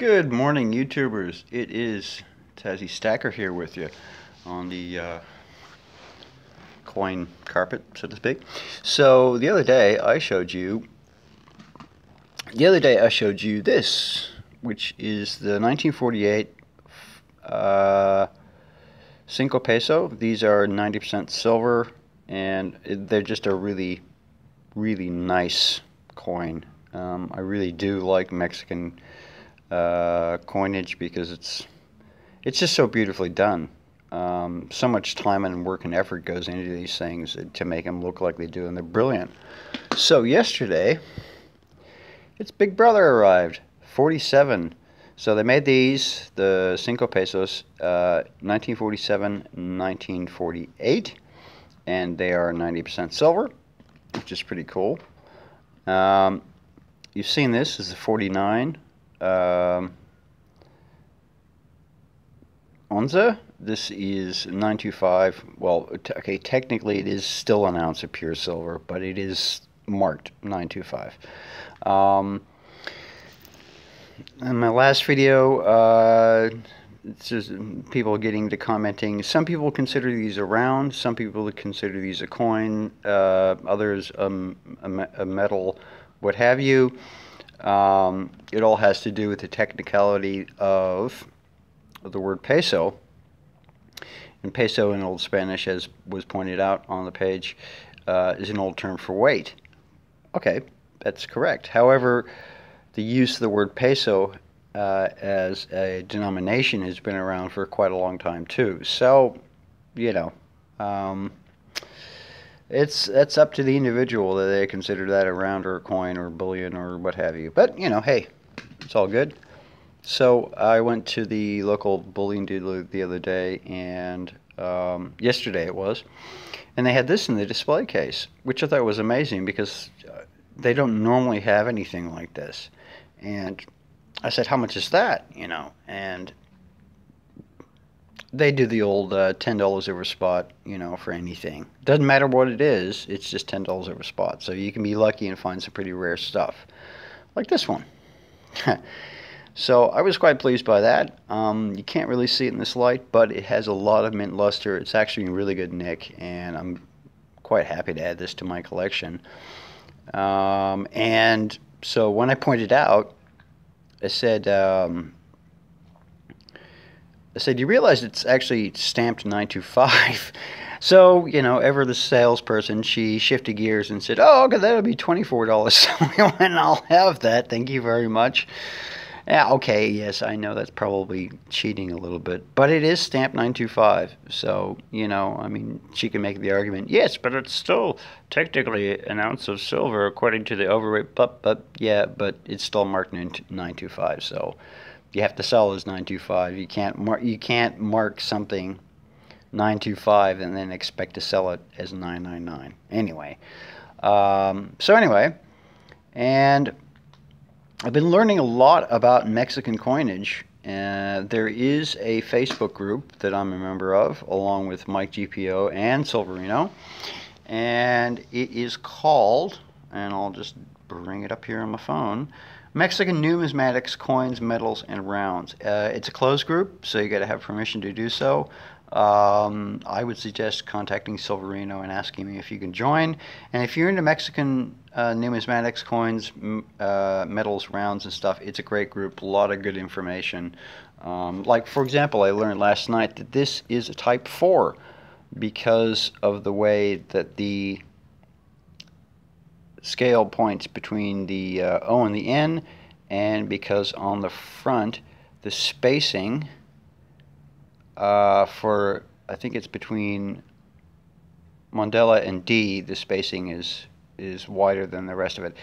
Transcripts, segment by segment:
Good morning, YouTubers. It is Tazzy Stacker here with you on the uh, coin carpet, so to speak. So the other day I showed you, the other day I showed you this, which is the 1948 uh, Cinco Peso. These are 90% silver, and they're just a really, really nice coin. Um, I really do like Mexican uh, coinage because it's it's just so beautifully done. Um, so much time and work and effort goes into these things to make them look like they do, and they're brilliant. So yesterday, its big brother arrived, 47. So they made these, the Cinco Pesos, uh, 1947, 1948, and they are 90% silver, which is pretty cool. Um, you've seen this, this is a 49 um, Onza. This is 925. Well, okay, technically it is still an ounce of pure silver, but it is marked 925. Um, in my last video, uh, it's just people getting to commenting. Some people consider these a round. Some people consider these a coin. Uh, others um, a, a medal, what have you. Um, it all has to do with the technicality of, the word peso. And peso in Old Spanish, as was pointed out on the page, uh, is an old term for weight. Okay, that's correct. However, the use of the word peso uh, as a denomination has been around for quite a long time too. So, you know, um, it's it's up to the individual that they consider that a round or a coin or a bullion or what have you. But you know, hey, it's all good. So I went to the local bullion dealer the other day, and um, yesterday it was, and they had this in the display case, which I thought was amazing because uh, they don't normally have anything like this. And I said, "How much is that?" You know, and they do the old uh, ten dollars over spot, you know, for anything. Doesn't matter what it is; it's just ten dollars over spot. So you can be lucky and find some pretty rare stuff, like this one. so I was quite pleased by that. Um, you can't really see it in this light, but it has a lot of mint luster. It's actually in really good nick, and I'm quite happy to add this to my collection. Um, and so when I pointed out, I said. Um, I said, you realize it's actually stamped 925. So, you know, ever the salesperson, she shifted gears and said, oh, okay, that'll be $24. So we I'll have that. Thank you very much. Yeah, okay, yes, I know that's probably cheating a little bit, but it is stamped 925. So, you know, I mean, she can make the argument, yes, but it's still technically an ounce of silver according to the overweight, but, but yeah, but it's still marked 925. So, you have to sell as 925. You can't mark you can't mark something 925 and then expect to sell it as 999. Anyway, um, so anyway, and I've been learning a lot about Mexican coinage. Uh, there is a Facebook group that I'm a member of, along with Mike GPO and Silverino, and it is called, and I'll just bring it up here on my phone. Mexican numismatics, coins, medals, and rounds. Uh, it's a closed group, so you got to have permission to do so. Um, I would suggest contacting Silverino and asking me if you can join. And if you're into Mexican uh, numismatics, coins, uh, medals, rounds, and stuff, it's a great group. A lot of good information. Um, like, for example, I learned last night that this is a Type 4 because of the way that the scale points between the uh, O and the N and because on the front the spacing uh, for I think it's between Mondella and D the spacing is is wider than the rest of it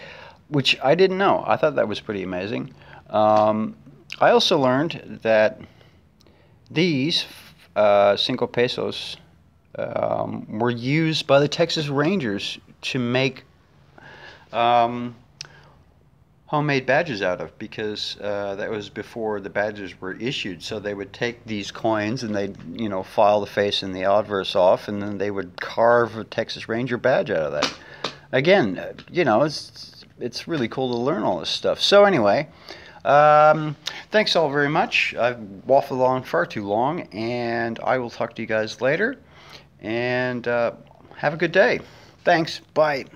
which I didn't know. I thought that was pretty amazing. Um, I also learned that these uh, Cinco Pesos um, were used by the Texas Rangers to make um, homemade badges out of because uh, that was before the badges were issued. So they would take these coins and they'd, you know, file the face and the obverse off, and then they would carve a Texas Ranger badge out of that. Again, uh, you know, it's it's really cool to learn all this stuff. So anyway. Um, thanks all very much. I've waffled on far too long, and I will talk to you guys later. And uh, have a good day. Thanks. Bye.